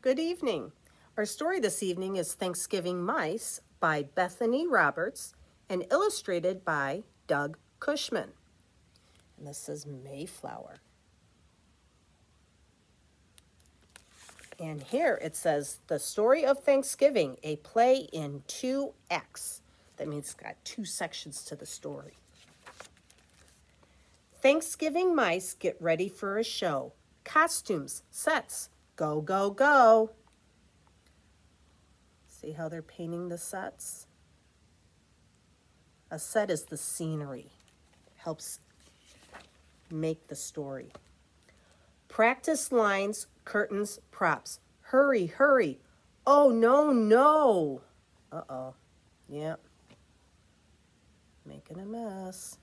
Good evening. Our story this evening is Thanksgiving Mice by Bethany Roberts and illustrated by Doug Cushman. And this is Mayflower. And here it says, The Story of Thanksgiving, a play in 2X. That means it's got two sections to the story. Thanksgiving mice get ready for a show. Costumes, sets, go, go, go. See how they're painting the sets? A set is the scenery. Helps make the story. Practice lines, curtains, props. Hurry, hurry. Oh, no, no. Uh-oh. Yep. Making a mess.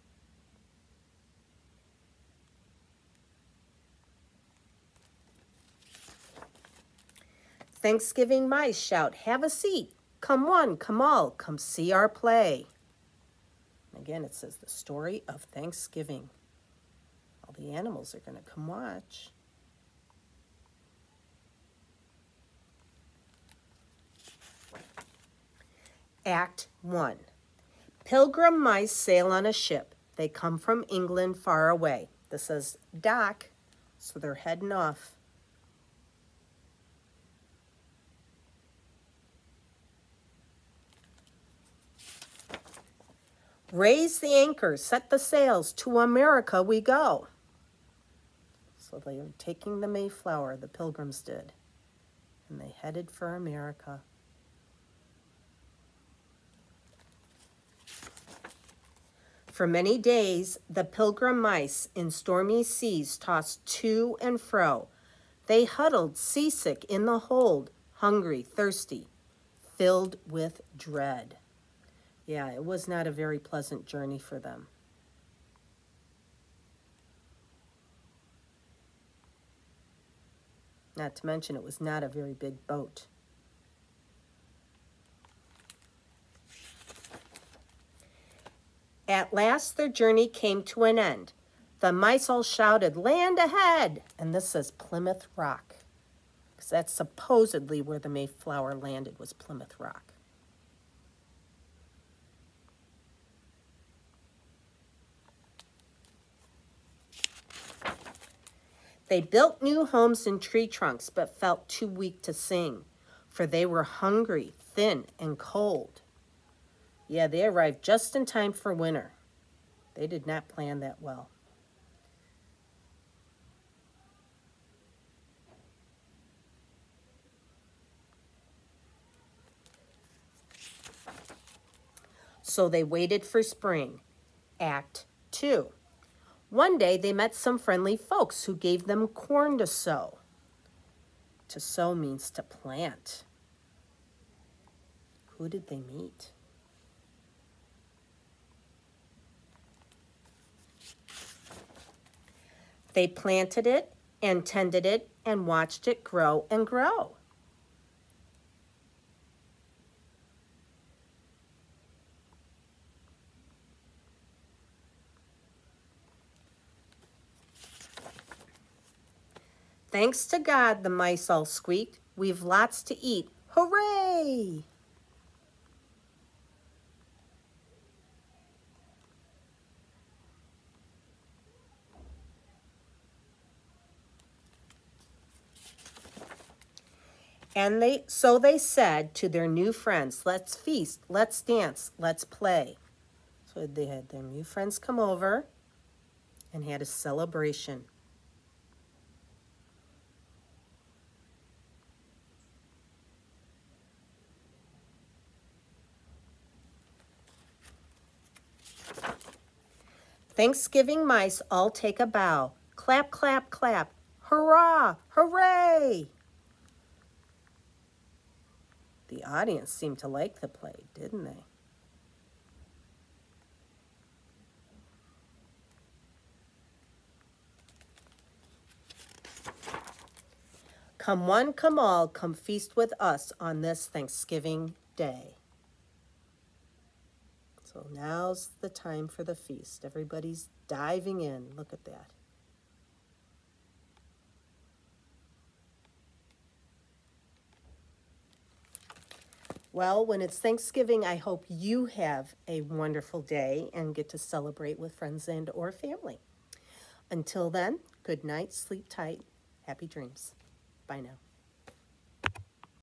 Thanksgiving mice shout, have a seat. Come one, come all, come see our play. Again, it says the story of Thanksgiving. All the animals are going to come watch. Act 1. Pilgrim mice sail on a ship. They come from England far away. This says dock, so they're heading off. Raise the anchor, set the sails, to America we go. So they are taking the Mayflower, the pilgrims did, and they headed for America. For many days, the pilgrim mice in stormy seas tossed to and fro. They huddled seasick in the hold, hungry, thirsty, filled with dread. Yeah, it was not a very pleasant journey for them. Not to mention, it was not a very big boat. At last, their journey came to an end. The all shouted, Land ahead! And this is Plymouth Rock, because that's supposedly where the Mayflower landed, was Plymouth Rock. They built new homes in tree trunks, but felt too weak to sing, for they were hungry, thin, and cold. Yeah, they arrived just in time for winter. They did not plan that well. So they waited for spring. Act 2. One day they met some friendly folks who gave them corn to sow. To sow means to plant. Who did they meet? They planted it and tended it and watched it grow and grow. Thanks to God, the mice all squeaked. We've lots to eat. Hooray! And they so they said to their new friends, let's feast, let's dance, let's play. So they had their new friends come over and had a celebration. Thanksgiving mice all take a bow. Clap, clap, clap. Hurrah! Hooray! The audience seemed to like the play, didn't they? Come one, come all, come feast with us on this Thanksgiving Day. So now's the time for the feast. Everybody's diving in. Look at that. Well, when it's Thanksgiving, I hope you have a wonderful day and get to celebrate with friends and or family. Until then, good night, sleep tight, happy dreams. Bye now.